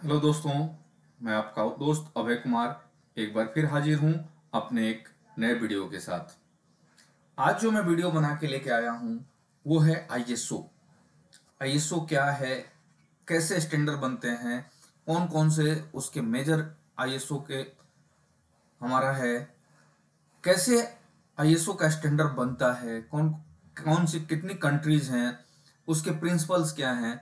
Hello दोस्तों, मैं आपका दोस्त अभय कुमार एक बार फिर हाजिर हूँ अपने एक नए वीडियो के साथ। आज जो मैं वीडियो बना के लेके आया हूँ, वो है आईएसओ। आईएसओ क्या है, कैसे स्टैंडर्ड बनते हैं कौन कौन से उसके मेजर आईएसओ के हमारा है, कैसे आईएसओ का स्टैंडर्ड बनता है, कौन कौन सी, कितनी कंट्रीज़ हैं, उसके प्रिंसिपल्स क्या हैं,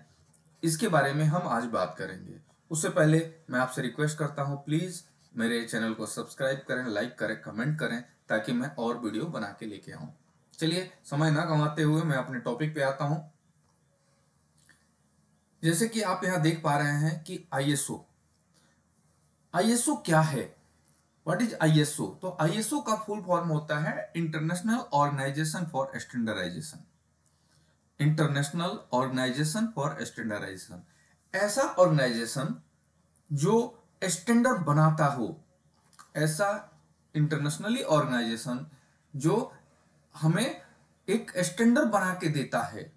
इसके बारे में हम आज बात करेंगे। उससे पहले मैं आपसे रिक्वेस्ट करता हूँ प्लीज़ मेरे चैनल को सब्सक्राइब करें लाइक करें कमेंट करें, ताकि मैं और वीडियो बना के लेके आऊँ। चलिए, समय ना कमाते हुए मैं अपने टॉपिक पे आता हूँ। जैसे कि आप यहाँ देख पा रहे हैं कि आईएसओ आईएसओ क्या है? व्हाट इज़ आईएसओ तो आईएसओ का फुल फॉर्म होता है international organisation for standardisation international organisation for standardisation ऐसा ऑर्गेनाइजेशन जो स्टैंडर्ड बनाता हो, ऐसा इंटरनेशनली ऑर्गेनाइजेशन जो हमें एक स्टैंडर्ड बना के देता है।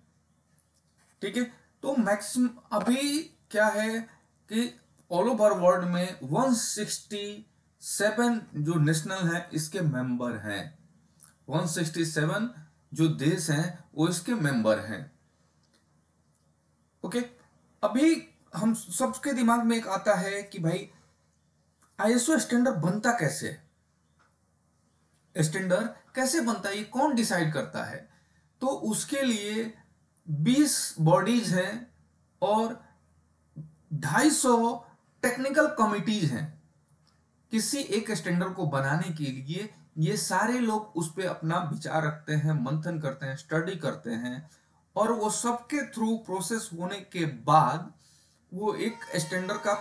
ठीक है? तो मैक्सिम अभी क्या है कि ऑल ओवर वर्ल्ड में 167 जो नेशनल है, इसके मेंबर हैं। 167 जो देश हैं, वो इसके मेंबर हैं। ओके? अभी हम सबके दिमाग में एक आता है कि भाई, आईएसओ स्टैंडर्ड बनता कैसे? स्टैंडर्ड कैसे बनता है? ये कौन डिसाइड करता है? तो उसके लिए 20 बॉडीज हैं और 250 टेक्निकल कमिटीज हैं किसी एक स्टैंडर्ड को बनाने के लिए। ये सारे लोग उस पर अपना विचार रखते हैं, मंथन करते हैं, स्टडी करते हैं और वो सबके थ्रू प्रोसेस होने के बाद वो एक स्टैंडर्ड का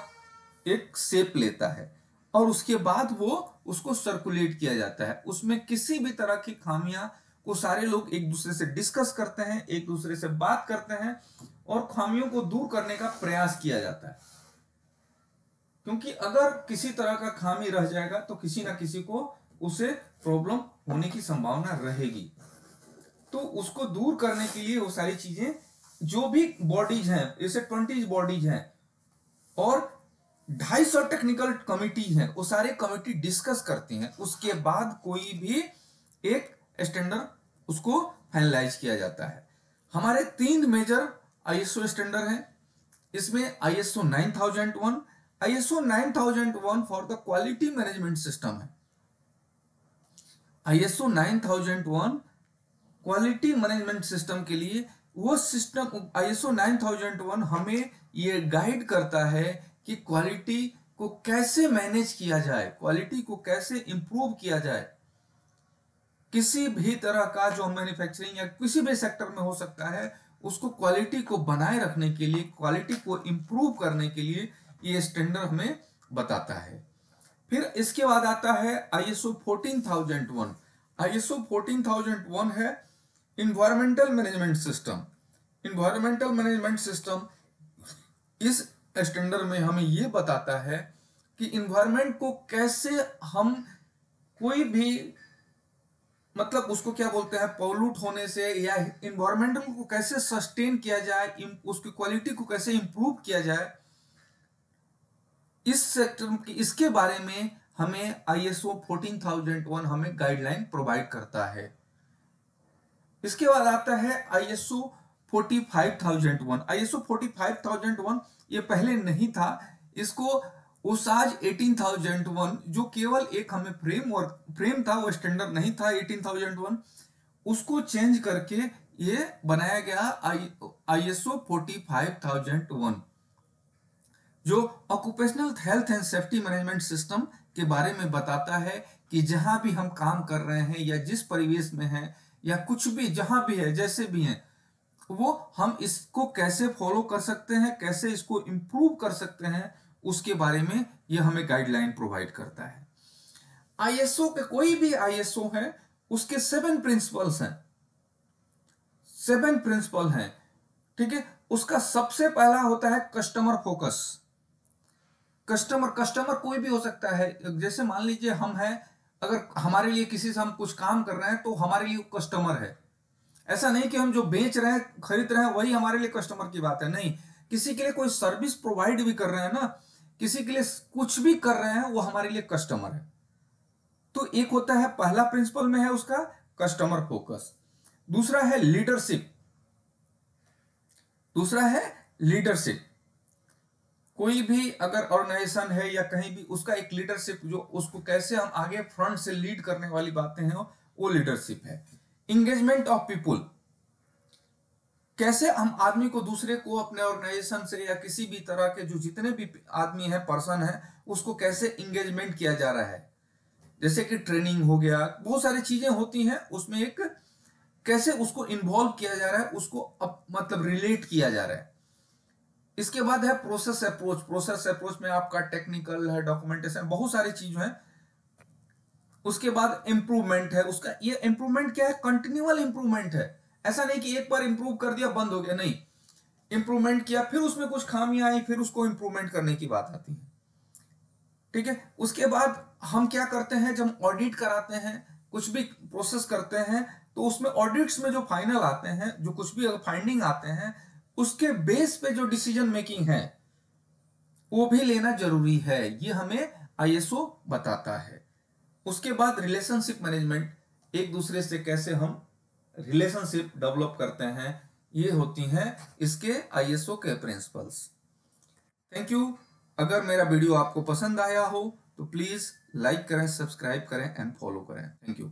एक शेप लेता है और उसके बाद वो उसको सर्कुलेट किया जाता है। उसमें किसी भी तरह की खामियाँ को सारे लोग एक दूसरे से डिस्कस करते हैं, एक दूसरे से बात करते हैं और खामियों को दूर करने का प्रयास किया जाता है। क्योंकि अगर किसी तरह का खामी रह जाएगा तो किसी ना किसी को उसे प्रॉब्लम होने की संभावना रहेगी। तो उसको दूर करने के लिए वो सारी चीज़ें जो भी बॉडीज हैं, जैसे ट्वेंटी बॉडीज हैं, और ढाई सौ टेक्निकल कमिटी हैं, वो सारे कमिटी डिस्कस करती हैं, उसके बाद कोई भी एक स्टैंडर्ड उसको फाइनलाइज किया जाता है। हमारे तीन मेजर आईएसओ स्टैंडर्ड हैं, इसमें ISO 9001 ISO 9001 for the quality management system है। आईएसओ 9001 क्वालिटी मैनेजमेंट सिस्टम के लिए वो सिस्टम आईएसओ 9001 हमें ये गाइड करता है कि क्वालिटी को कैसे मैनेज किया जाए क्वालिटी को कैसे इंप्रूव किया जाए। किसी भी तरह का जो मैन्युफैक्चरिंग या किसी भी सेक्टर में हो सकता है, उसको क्वालिटी को बनाए रखने के लिए क्वालिटी को इंप्रूव करने के लिए ये स्टैंडर्ड हमें बताता है। फिर इसके बाद आता है आईएसओ 14001 आईएसओ 14001 है environmental management system environmental management system इस स्टैंडर्ड में हमें यह बताता है कि इन्वायरमेंट को कैसे हम कोई भी मतलब उसको क्या बोलते हैं पॉल्यूट होने से या इन्वायरमेंटल को कैसे सस्टेन किया जाए उसकी क्वालिटी को कैसे इंप्रूव किया जाए, इस सेक्टर की, इसके बारे में हमें आई एसओ फोर्टीन आईएसओ 14001 हमें गाइडलाइन प्रोवाइड करता है। इसके बाद आता है? आईएसओ 45001 आईएसओ 45001 ये पहले नहीं था। इसको उसाज 18001 जो केवल एक हमें फ्रेम और फ्रेम था, वो स्टैंडर्ड नहीं था 18001 उसको चेंज करके ये बनाया गया आईएसओ 45001 जो occupational health and safety management system के बारे में बताता है कि जहाँ भी हम काम कर रहे हैं या जिस परिवेश में हैं या कुछ भी, जहाँ भी है, जैसे भी है, वो हम इसको कैसे फॉलो कर सकते हैं, कैसे इसको इंप्रूव कर सकते हैं, उसके बारे में ये हमें गाइडलाइन प्रोवाइड करता है। आईएसओ के कोई भी आईएसओ है, उसके सेवन प्रिंसिपल्स हैं। सेवन प्रिंसिपल हैं, ठीक है? उसका सबसे पहला होता है कस्टमर फोकस कस्टमर कस्टमर कोई भी हो सकता है, जैसे मान लीजिए हम हैं अगर हमारे लिए किसी से हम कुछ काम कर रहे हैं तो हमारे लिए कस्टमर है। ऐसा नहीं कि हम जो बेच रहे हैं, खरीद रहे हैं, वही हमारे लिए कस्टमर की बात है, नहीं। किसी के लिए कोई सर्विस प्रोवाइड भी कर रहे हैं ना, किसी के लिए कुछ भी कर रहे हैं, वो हमारे लिए कस्टमर है। तो एक होता है, पहला प्रिंसिपल में है उसका कस्टमर फोकस दूसरा है लीडरशिप दूसरा है लीडरशिप कोई भी अगर ऑर्गेनाइजेशन है या कहीं भी उसका एक लीडरशिप जो उसको कैसे हम आगे फ्रंट से लीड करने वाली बातें हैं वो लीडरशिप है। इंगेजमेंट ऑफ़ पीपुल कैसे हम आदमी को दूसरे को अपने ऑर्गेनाइजेशन से या किसी भी तरह के जो जितने भी आदमी हैं पर्सन है उसको कैसे इंगेजमेंट किया जा रहा है? जैसे कि ट्रेनिंग हो गया बहुत सारी चीज़ें होती हैं उसमें एक कैसे उसको इन्वॉल्व किया जा रहा है उसको अप, मतलब रिलेट किया जा रहा है। इसके बाद है प्रोसेस अप्रोच प्रोसेस अप्रोच में आपका टेक्निकल है डॉक्यूमेंटेशन बहुत सारी चीज़ है। उसके बाद इंप्रूवमेंट है, उसका ये इंप्रूवमेंट क्या है? कंटिन्यूअल इंप्रूवमेंट है। ऐसा नहीं कि एक बार इंप्रूव कर दिया, बंद हो गया, नहीं। इंप्रूवमेंट किया, फिर उसमें कुछ खामियाँ आई, फिर उसको इंप्रूवमेंट करने की बात आती है। ठीक है? उसके बाद हम क्या करते हैं? जब ऑडिट कराते हैं, कुछ भी प्रोसेस करते हैं तो उसमें ऑडिट्स में जो फाइनल आते हैं, जो कुछ भी फाइंडिंग आते हैं उसके बेस पे जो डिसीज़न मेकिंग है, वो भी लेना ज़रूरी है। ये हमें आईएसओ बताता है। उसके बाद रिलेशनशिप मैनेजमेंट एक दूसरे से कैसे हम रिलेशनशिप डेवलप करते हैं, ये होती हैं इसके आईएसओ के प्रिंसिपल्स थैंक यू अगर मेरा वीडियो आपको पसंद आया हो तो प्लीज़ लाइक करें सब्सक्राइब करें एंड फॉलो करें। Thank you